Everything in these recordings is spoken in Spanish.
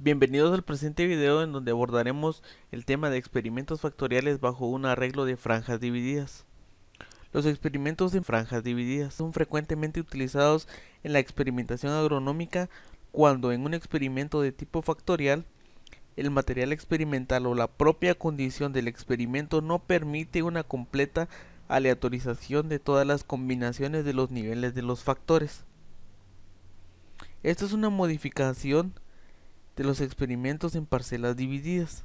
Bienvenidos al presente video en donde abordaremos el tema de experimentos factoriales bajo un arreglo de franjas divididas. Los experimentos de franjas divididas son frecuentemente utilizados en la experimentación agronómica cuando en un experimento de tipo factorial el material experimental o la propia condición del experimento no permite una completa aleatorización de todas las combinaciones de los niveles de los factores. Esta es una modificación de los experimentos en parcelas divididas.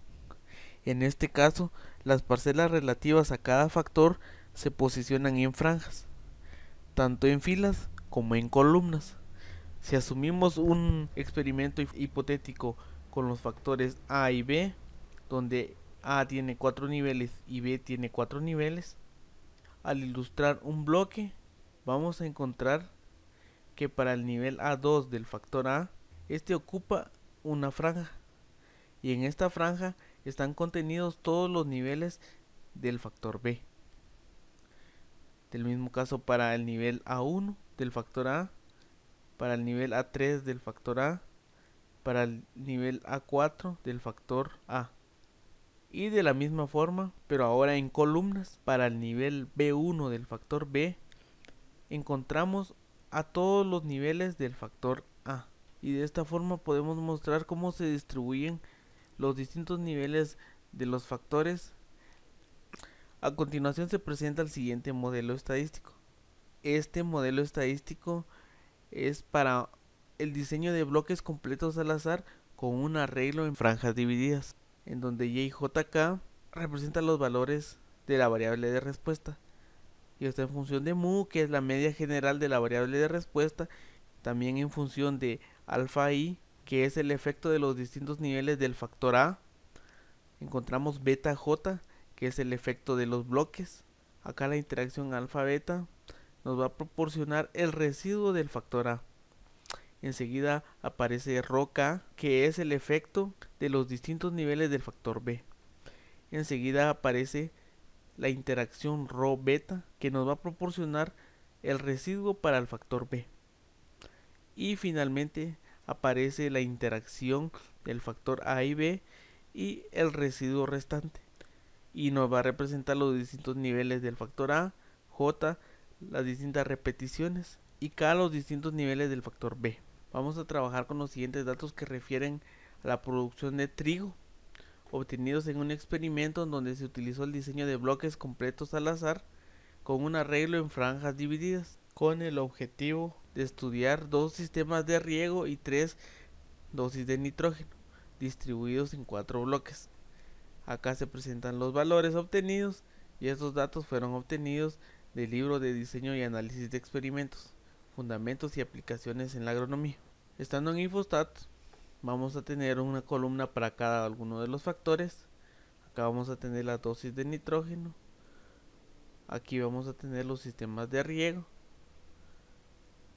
En este caso, las parcelas relativas a cada factor se posicionan en franjas, tanto en filas como en columnas. Si asumimos un experimento hipotético con los factores A y B, donde A tiene cuatro niveles y B tiene cuatro niveles, al ilustrar un bloque, vamos a encontrar que para el nivel A2 del factor A, este ocupa una franja. Y en esta franja están contenidos todos los niveles del factor B. Del mismo caso para el nivel A1 del factor A, para el nivel A3 del factor A, para el nivel A4 del factor A. Y de la misma forma, pero ahora en columnas, para el nivel B1 del factor B, encontramos a todos los niveles del factor. Y de esta forma podemos mostrar cómo se distribuyen los distintos niveles de los factores. A continuación se presenta el siguiente modelo estadístico. Este modelo estadístico es para el diseño de bloques completos al azar con un arreglo en franjas divididas, en donde y jk representan los valores de la variable de respuesta y está en función de mu, que es la media general de la variable de respuesta, también en función de alfa i, que es el efecto de los distintos niveles del factor A. Encontramos beta j, que es el efecto de los bloques. Acá la interacción alfa beta nos va a proporcionar el residuo del factor A. Enseguida aparece rho k, que es el efecto de los distintos niveles del factor B. Enseguida aparece la interacción rho beta que nos va a proporcionar el residuo para el factor B. Y finalmente aparece la interacción del factor A y B y el residuo restante. Y nos va a representar los distintos niveles del factor A, J, las distintas repeticiones y K los distintos niveles del factor B. Vamos a trabajar con los siguientes datos que refieren a la producción de trigo obtenidos en un experimento en donde se utilizó el diseño de bloques completos al azar con un arreglo en franjas divididas, con el objetivo de estudiar dos sistemas de riego y tres dosis de nitrógeno, distribuidos en cuatro bloques. Acá se presentan los valores obtenidos y estos datos fueron obtenidos del libro de diseño y análisis de experimentos, fundamentos y aplicaciones en la agronomía. Estando en Infostat, vamos a tener una columna para cada uno de los factores acá vamos a tener la dosis de nitrógeno aquí vamos a tener los sistemas de riego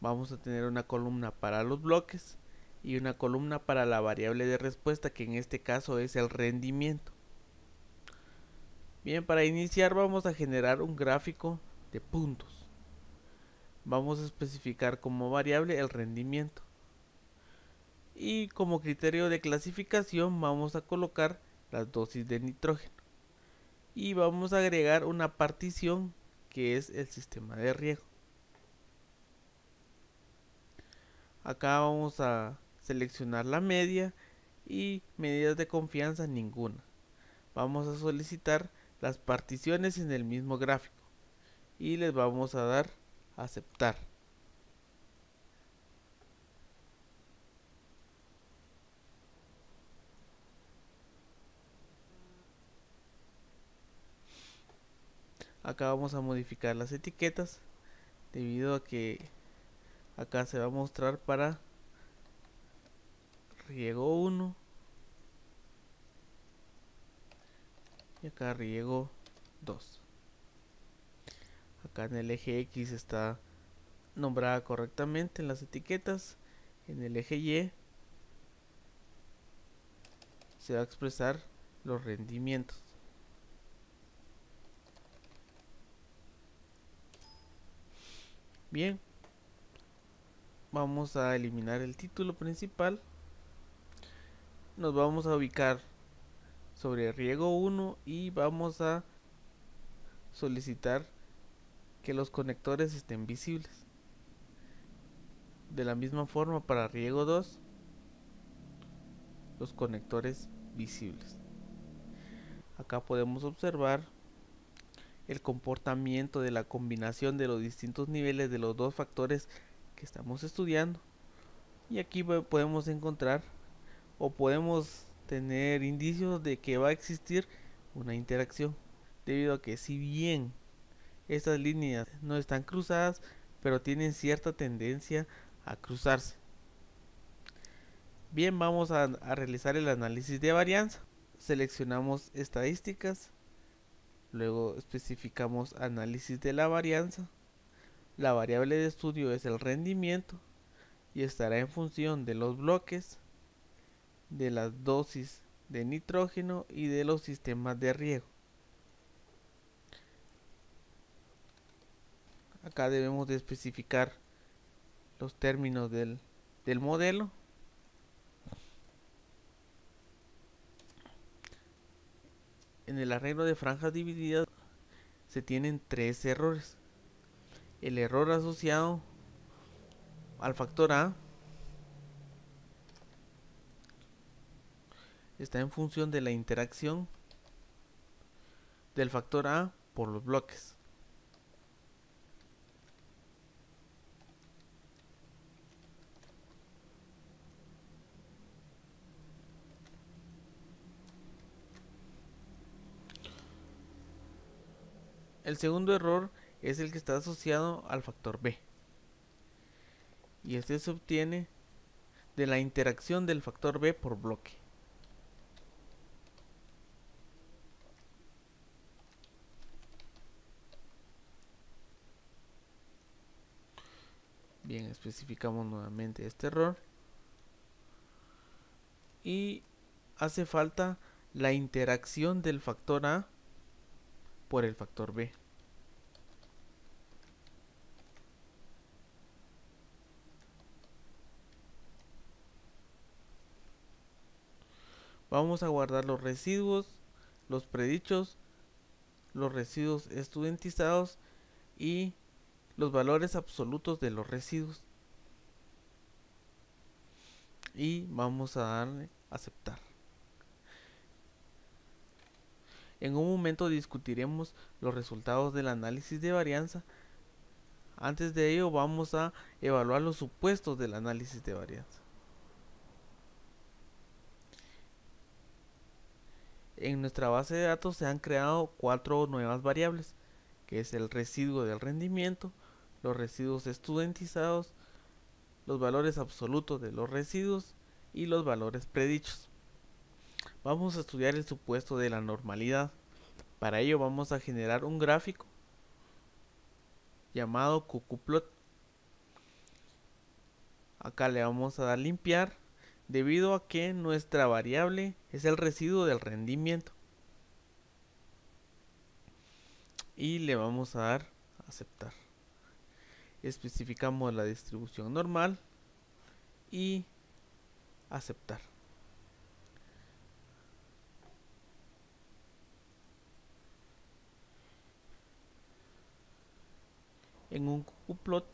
vamos a tener una columna para los bloques y una columna para la variable de respuesta que en este caso es el rendimiento. Bien para iniciar vamos a generar un gráfico de puntos. Vamos a especificar como variable el rendimiento. Y como criterio de clasificación vamos a colocar las dosis de nitrógeno. Y vamos a agregar una partición que es el sistema de riego acá vamos a seleccionar la media y medidas de confianza ninguna. Vamos a solicitar las particiones en el mismo gráfico y les vamos a dar aceptar. Acá vamos a modificar las etiquetas debido a que acá se va a mostrar para riego 1 y acá riego 2 acá en el eje X está nombrada correctamente en las etiquetas. En el eje Y se va a expresar los rendimientos. Bien, vamos a eliminar el título principal nos vamos a ubicar sobre riego 1 y vamos a solicitar que los conectores estén visibles. De la misma forma para riego 2, los conectores visibles. Acá podemos observar el comportamiento de la combinación de los distintos niveles de los dos factores que estamos estudiando. Y aquí podemos encontrar o podemos tener indicios de que va a existir una interacción. Debido a que si bien estas líneas no están cruzadas, pero tienen cierta tendencia a cruzarse. Bien, vamos a, realizar el análisis de varianza. Seleccionamos estadísticas Luego especificamos análisis de la varianza. La variable de estudio es el rendimiento y estará en función de los bloques, de las dosis de nitrógeno y de los sistemas de riego. Acá debemos de especificar los términos del, del modelo en el arreglo de franjas divididas se tienen tres errores. El error asociado al factor A está en función de la interacción del factor A por los bloques. El segundo error es el que está asociado al factor B. Y este se obtiene de la interacción del factor B por bloque. Bien, especificamos nuevamente este error. Y hace falta la interacción del factor A por el factor B. Vamos a guardar los residuos, los predichos, los residuos estudentizados y los valores absolutos de los residuos. Y vamos a darle aceptar. En un momento discutiremos los resultados del análisis de varianza. Antes de ello vamos a evaluar los supuestos del análisis de varianza. En nuestra base de datos se han creado cuatro nuevas variables, que es el residuo del rendimiento, los residuos estudentizados, los valores absolutos de los residuos y los valores predichos. Vamos a estudiar el supuesto de la normalidad. Para ello vamos a generar un gráfico llamado cucuplot. Acá le vamos a dar limpiar debido a que nuestra variable es el residuo del rendimiento. Y le vamos a dar aceptar. Especificamos la distribución normal y aceptar. En un cuplot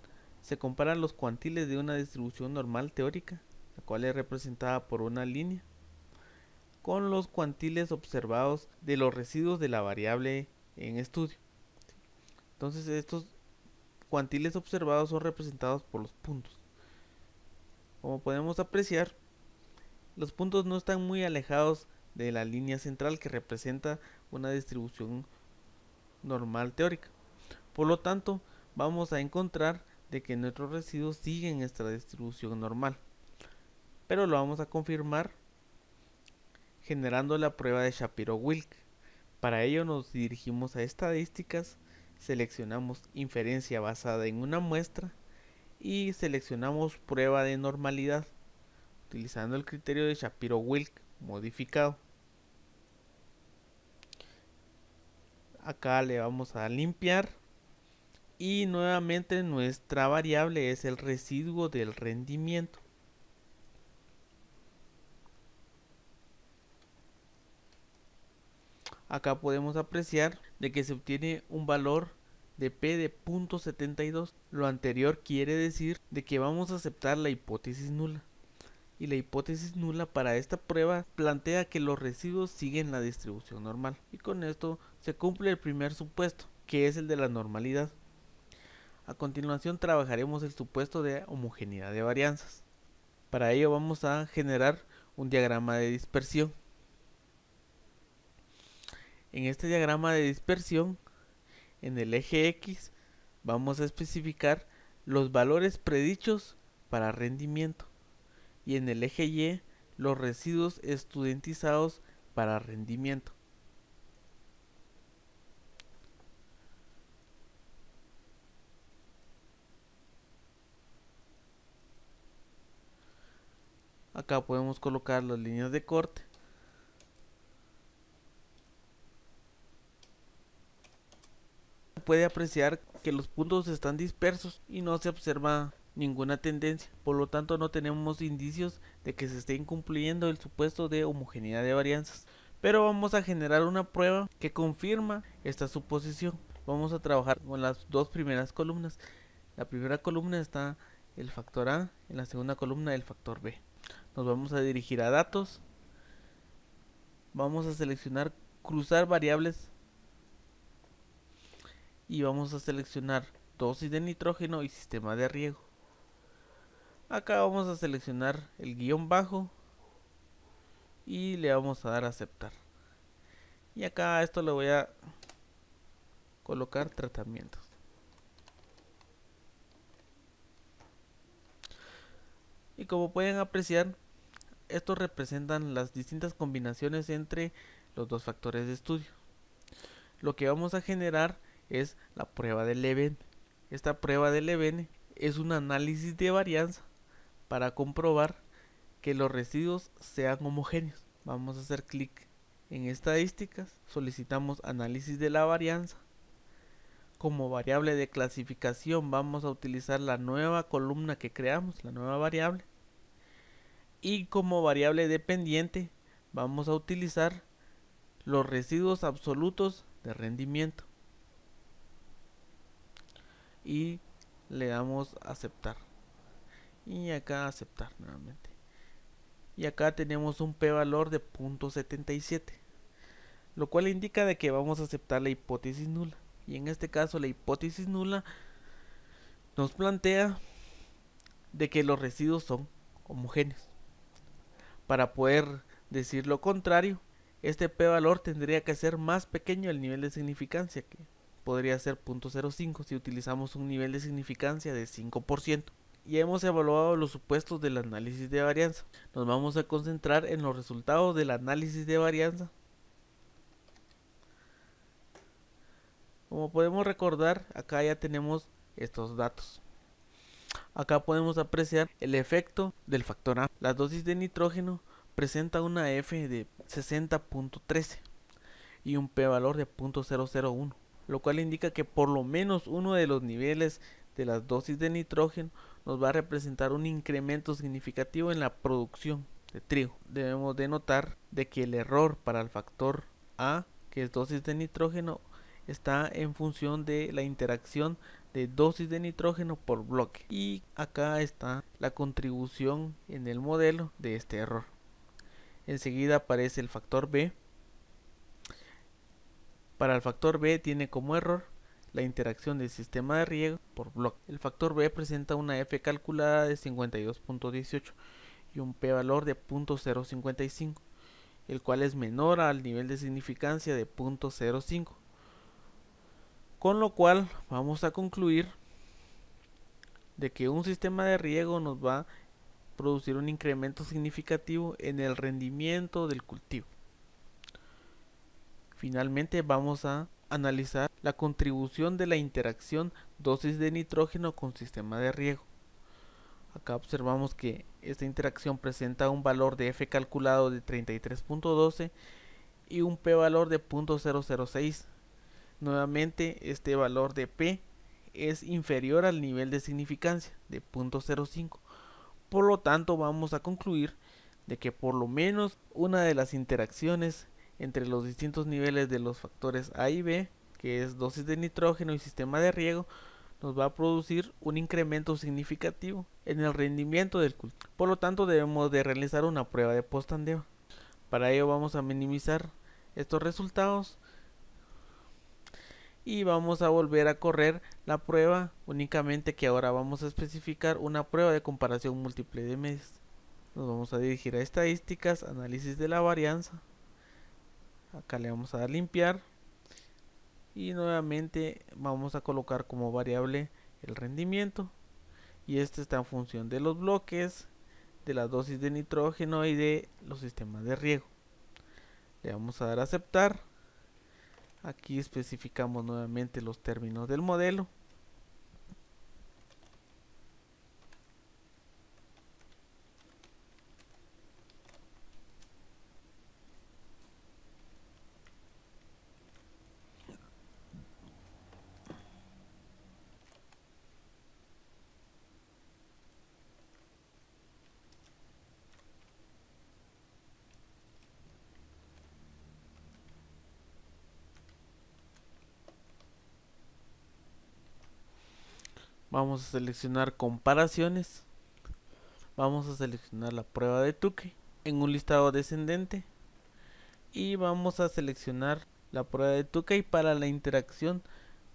se comparan los cuantiles de una distribución normal teórica, cual es representada por una línea, con los cuantiles observados de los residuos de la variable en estudio. Entonces estos cuantiles observados son representados por los puntos. Como podemos apreciar, los puntos no están muy alejados de la línea central que representa una distribución normal teórica. Por lo tanto, vamos a encontrar de que nuestros residuos siguen esta distribución normal. Pero lo vamos a confirmar generando la prueba de Shapiro-Wilk. Para ello nos dirigimos a estadísticas, seleccionamos inferencia basada en una muestra y seleccionamos prueba de normalidad utilizando el criterio de Shapiro-Wilk modificado. Acá le vamos a limpiar y nuevamente nuestra variable es el residuo del rendimiento. Acá podemos apreciar de que se obtiene un valor de P de .72. Lo anterior quiere decir de que vamos a aceptar la hipótesis nula. Y la hipótesis nula para esta prueba plantea que los residuos siguen la distribución normal. Y con esto se cumple el primer supuesto, que es el de la normalidad. A continuación trabajaremos el supuesto de homogeneidad de varianzas. Para ello vamos a generar un diagrama de dispersión. En este diagrama de dispersión, en el eje X, vamos a especificar los valores predichos para rendimiento y en el eje Y los residuos estudiantizados para rendimiento. Acá podemos colocar las líneas de corte. Puede apreciar que los puntos están dispersos y no se observa ninguna tendencia, por lo tanto no tenemos indicios de que se esté incumpliendo el supuesto de homogeneidad de varianzas. Pero vamos a generar una prueba que confirma esta suposición. Vamos a trabajar con las dos primeras columnas. La primera columna está el factor A, en la segunda columna el factor B nos vamos a dirigir a datos vamos a seleccionar cruzar variables y vamos a seleccionar dosis de nitrógeno y sistema de riego. Acá vamos a seleccionar el guion bajo y le vamos a dar a aceptar. Y acá a esto le voy a colocar tratamientos. Y como pueden apreciar estos representan las distintas combinaciones entre los dos factores de estudio. Lo que vamos a generar es la prueba de Leven. Esta prueba de Leven es un análisis de varianza para comprobar que los residuos sean homogéneos. Vamos a hacer clic en estadísticas, solicitamos análisis de la varianza. Como variable de clasificación vamos a utilizar la nueva columna que creamos, la nueva variable y como variable dependiente vamos a utilizar los residuos absolutos de rendimiento y le damos aceptar. Y acá aceptar nuevamente. Y acá tenemos un p valor de 0.77 lo cual indica de que vamos a aceptar la hipótesis nula. Y en este caso la hipótesis nula nos plantea de que los residuos son homogéneos. Para poder decir lo contrario, este p valor tendría que ser más pequeño el nivel de significancia, que podría ser 0.05 si utilizamos un nivel de significancia de 5%. Y hemos evaluado los supuestos del análisis de varianza. Nos vamos a concentrar en los resultados del análisis de varianza. Como podemos recordar, acá ya tenemos estos datos. Acá podemos apreciar el efecto del factor A. La dosis de nitrógeno presenta una F de 60.13 y un P valor de 0.001, lo cual indica que por lo menos uno de los niveles de las dosis de nitrógeno nos va a representar un incremento significativo en la producción de trigo. Debemos de notar de que el error para el factor A, que es dosis de nitrógeno, está en función de la interacción de dosis de nitrógeno por bloque y acá está la contribución en el modelo de este error enseguida aparece el factor B para el factor B tiene como error la interacción del sistema de riego por bloque el factor B presenta una F calculada de 52.18 y un P valor de 0.055 el cual es menor al nivel de significancia de 0.05 con lo cual vamos a concluir de que un sistema de riego nos va a producir un incremento significativo en el rendimiento del cultivo. Finalmente vamos a analizar la contribución de la interacción dosis de nitrógeno con sistema de riego. Acá observamos que esta interacción presenta un valor de F calculado de 33.12 y un P valor de 0.006 Nuevamente este valor de P es inferior al nivel de significancia de 0.05. Por lo tanto vamos a concluir de que por lo menos una de las interacciones entre los distintos niveles de los factores A y B, que es dosis de nitrógeno y sistema de riego, nos va a producir un incremento significativo en el rendimiento del cultivo. Por lo tanto, debemos de realizar una prueba de postandeo. Para ello vamos a minimizar estos resultados y vamos a volver a correr la prueba únicamente que ahora vamos a especificar una prueba de comparación múltiple de medios nos vamos a dirigir a estadísticas análisis de la varianza acá le vamos a dar limpiar. Y nuevamente vamos a colocar como variable el rendimiento. Y este está en función de los bloques de la dosis de nitrógeno y de los sistemas de riego. Le vamos a dar a aceptar. Aquí especificamos nuevamente los términos del modelo. Vamos a seleccionar comparaciones. Vamos a seleccionar la prueba de Tuque en un listado descendente. Y vamos a seleccionar la prueba de Tukey para la interacción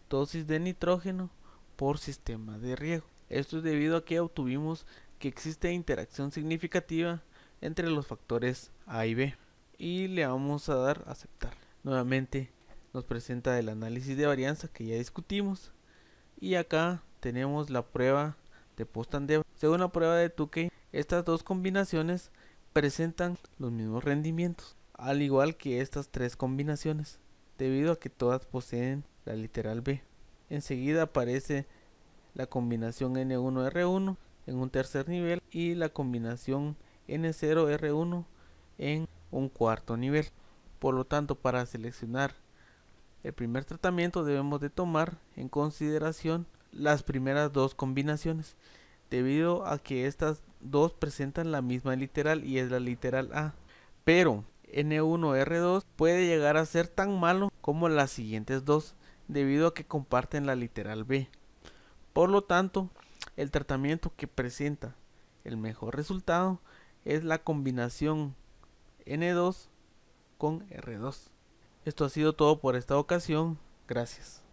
dosis de nitrógeno por sistema de riego. Esto es debido a que obtuvimos que existe interacción significativa entre los factores A y B. Y le vamos a dar a aceptar. Nuevamente nos presenta el análisis de varianza que ya discutimos. Y acá tenemos la prueba de post-and-dev. Según la prueba de Tukey, estas dos combinaciones presentan los mismos rendimientos, al igual que estas tres combinaciones, debido a que todas poseen la literal B. Enseguida aparece la combinación N1R1 en un tercer nivel y la combinación N0R1 en un cuarto nivel. Por lo tanto, para seleccionar el primer tratamiento debemos de tomar en consideración las primeras dos combinaciones, debido a que estas dos presentan la misma literal y es la literal A. Pero N1R2 puede llegar a ser tan malo como las siguientes dos, debido a que comparten la literal B. Por lo tanto, el tratamiento que presenta el mejor resultado es la combinación N2 con R2. Esto ha sido todo por esta ocasión. Gracias.